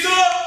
Cristo!